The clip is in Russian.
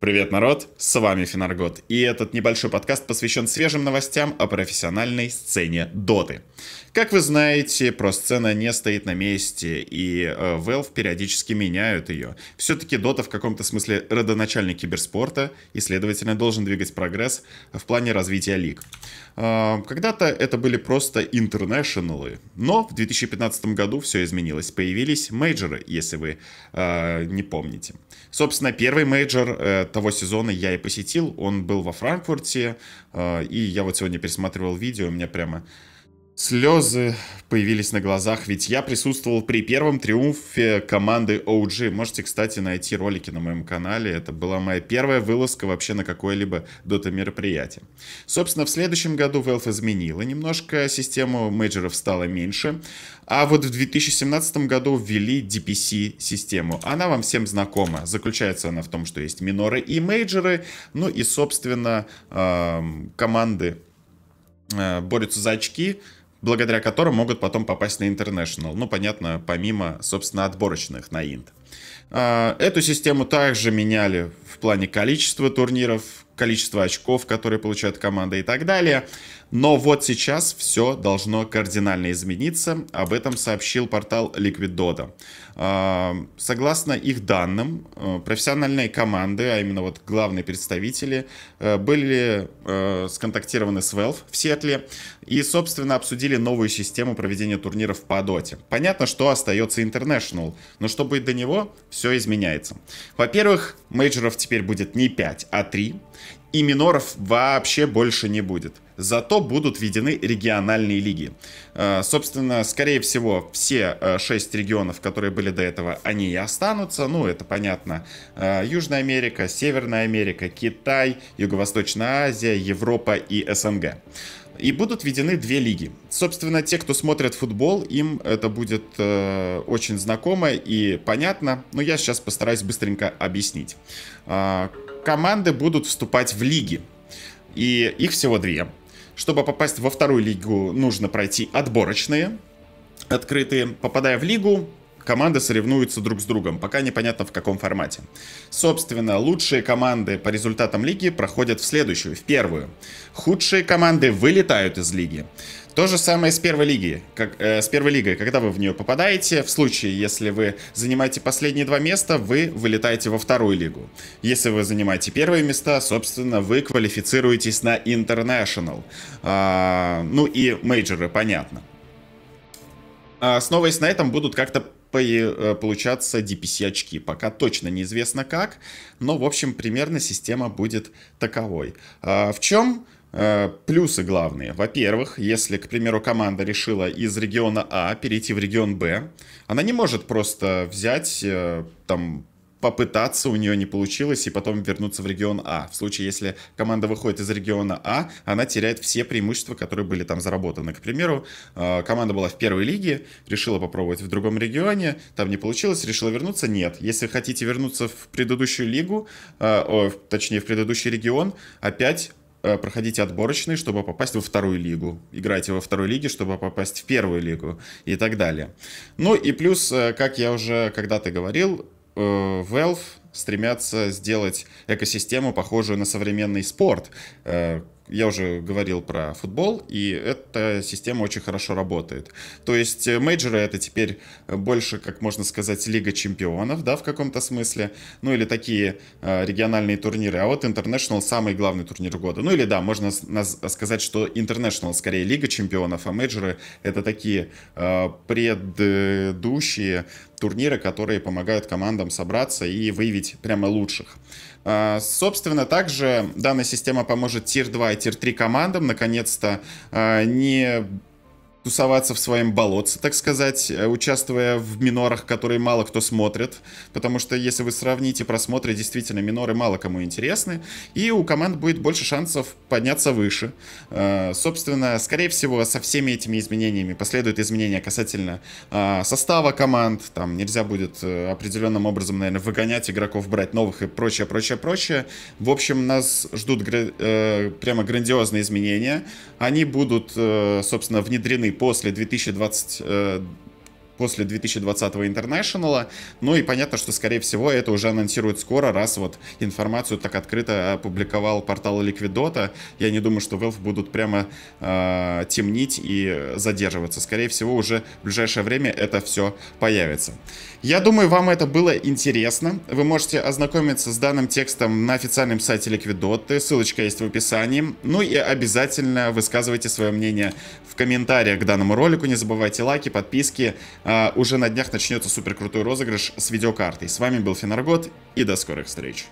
Привет, народ! С вами Финаргот, и этот небольшой подкаст посвящен свежим новостям о профессиональной сцене Доты. Как вы знаете, про-сцена не стоит на месте, и э, Valve периодически меняют ее. Все-таки Дота в каком-то смысле родоначальник киберспорта, и, следовательно, должен двигать прогресс в плане развития лиг. Э, когда-то это были просто интернешнлы, но в 2015 году все изменилось. Появились мейджоры, если вы э, не помните. Собственно, первый мейджор того сезона я и посетил. Он был во Франкфурте. Э, и я вот сегодня пересматривал видео, у меня прямо Слезы появились на глазах, ведь я присутствовал при первом триумфе команды OG. Можете, кстати, найти ролики на моем канале. Это была моя первая вылазка вообще на какое-либо Dota мероприятие. Собственно, в следующем году Valve изменила немножко систему, мейджоров стало меньше. А вот в 2017 году ввели DPC-систему. Она вам всем знакома. Заключается она в том, что есть миноры и мейджоры, ну и, собственно, команды э, борются за очки, благодаря которым могут потом попасть на International. Ну, понятно, помимо, собственно, отборочных на Инт. А, эту систему также меняли в плане количества турниров, количества очков, которые получает команда и так далее. Но вот сейчас все должно кардинально измениться. Об этом сообщил портал Liquid Dota. А, согласно их данным, э, профессиональные команды, а именно вот главные представители, э, были э, сконтактированы с Valve в Сетле и, собственно, обсудили новую систему проведения турниров по доте. Понятно, что остается International, но что будет до него, все изменяется. Во-первых, мейджоров теперь будет не 5, а 3, и миноров вообще больше не будет. Зато будут введены региональные лиги. Э, собственно, скорее всего, все э, шесть регионов, которые были до этого, они и останутся. Ну, это понятно. Э, Южная Америка, Северная Америка, Китай, Юго-Восточная Азия, Европа и СНГ. И будут введены две лиги. Собственно, те, кто смотрит футбол, им это будет э, очень знакомо и понятно. Но я сейчас постараюсь быстренько объяснить. Э, команды будут вступать в лиги. И их всего две. Чтобы попасть во вторую лигу, нужно пройти отборочные, открытые. Попадая в лигу, команды соревнуются друг с другом, пока непонятно в каком формате. Собственно, лучшие команды по результатам лиги проходят в следующую, в первую. Худшие команды вылетают из лиги. То же самое с первой лиги, как, э, с первой лигой. Когда вы в нее попадаете, в случае, если вы занимаете последние два места, вы вылетаете во вторую лигу. Если вы занимаете первые места, собственно, вы квалифицируетесь на International. А, ну и мейджоры, понятно. Основываясь на этом, будут как-то э, получаться DPC очки. Пока точно неизвестно как, но, в общем, примерно система будет таковой. А, в чем плюсы главные. Во-первых, если, к примеру, команда решила из региона А перейти в регион Б, она не может просто взять, э, там, попытаться, у нее не получилось, и потом вернуться в регион А. В случае, если команда выходит из региона А, она теряет все преимущества, которые были там заработаны. К примеру, э, команда была в первой лиге, решила попробовать в другом регионе, там не получилось, решила вернуться, нет. Если хотите вернуться в предыдущую лигу, точнее, в предыдущий регион, опять Э, проходите отборочные, чтобы попасть во вторую лигу. Играйте во второй лиге, чтобы попасть в первую лигу и так далее. Ну и плюс, э, как я уже когда-то говорил, э, Valve стремятся сделать экосистему, похожую на современный спорт, я уже говорил про футбол, и эта система очень хорошо работает. То есть э, мейджоры это теперь больше, как можно сказать, Лига чемпионов, да, в каком-то смысле, ну или такие э, региональные турниры, а вот International самый главный турнир года. Ну или да, можно сказать, что International скорее Лига чемпионов, а мейджоры это такие э, предыдущие турниры, которые помогают командам собраться и выявить прямо лучших. А, собственно, также данная система поможет Tier 2 и Tier 3 командам наконец-то а, не тусоваться в своем болотце, так сказать, э, участвуя в минорах, которые мало кто смотрит, потому что если вы сравните просмотры, действительно, миноры мало кому интересны, и у команд будет больше шансов подняться выше. Э, собственно, скорее всего, со всеми этими изменениями последуют изменения касательно э, состава команд, там нельзя будет определенным образом, наверное, выгонять игроков, брать новых и прочее, прочее, прочее. В общем, нас ждут прямо грандиозные изменения. Они будут, собственно, внедрены после 2020 после 2020 International. Ну и понятно, что, скорее всего, это уже анонсируют скоро, раз вот информацию так открыто опубликовал портал Liquidota. Я не думаю, что Valve будут прямо э, темнить и задерживаться. Скорее всего, уже в ближайшее время это все появится. Я думаю, вам это было интересно. Вы можете ознакомиться с данным текстом на официальном сайте Liquidot. Ссылочка есть в описании. Ну и обязательно высказывайте свое мнение в комментариях к данному ролику. Не забывайте лайки, подписки. А, уже на днях начнется супер крутой розыгрыш с видеокартой. С вами был Финаргот и до скорых встреч.